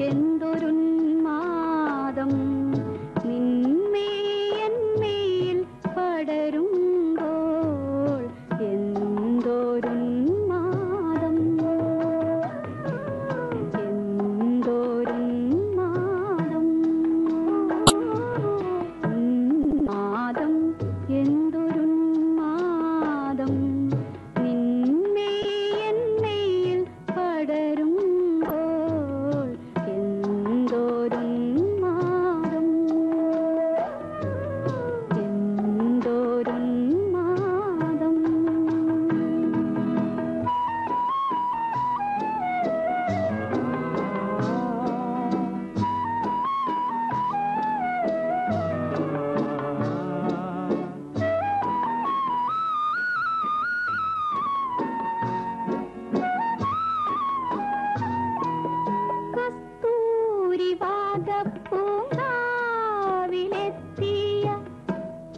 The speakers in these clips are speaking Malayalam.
in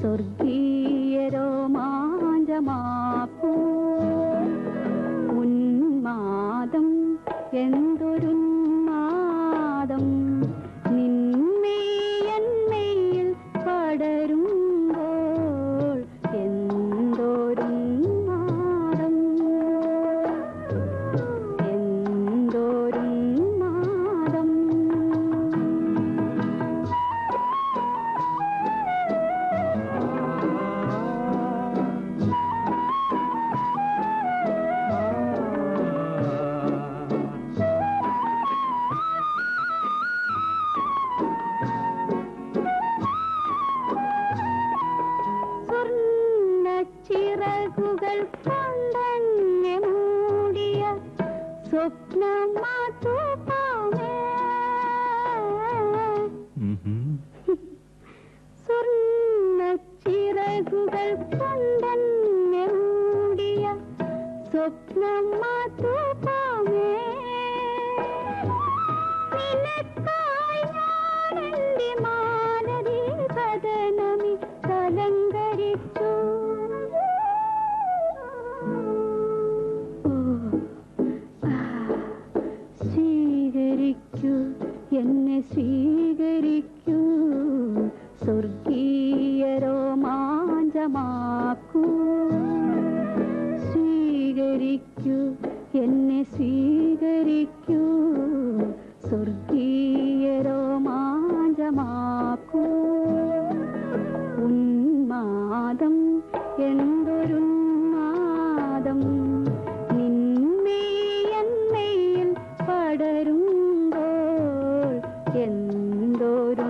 സ്വർഗീയ രോമാഞ്ചമാക്കൂ. ഉന്മാദം എന്തൊരുന്മാദം സ്വർണച്ചിറകുകൾ കൊണ്ടെന്നെ മൂടിയ സ്വപ്നം സ്വർണ ചിറകുകൾ കൊണ്ടെന്നെ മൂടിയ സ്വപ്നമാതുപാമേ നിനക്കായി ഞാനെന്റെ എന്നെ സ്വീകരിക്കൂ. സ്വർഗീയ രോമാഞ്ചമാക്കൂ. സ്വീകരിക്കൂ എന്നെ സ്വീകരിക്കൂ. സ്വർഗീയ രോമാഞ്ചമാക്കൂ. ഉന്മാദം എന്തൊരുന്മാദം. നിന്നെ എന്നയിൽ പടരും എന്തൊരു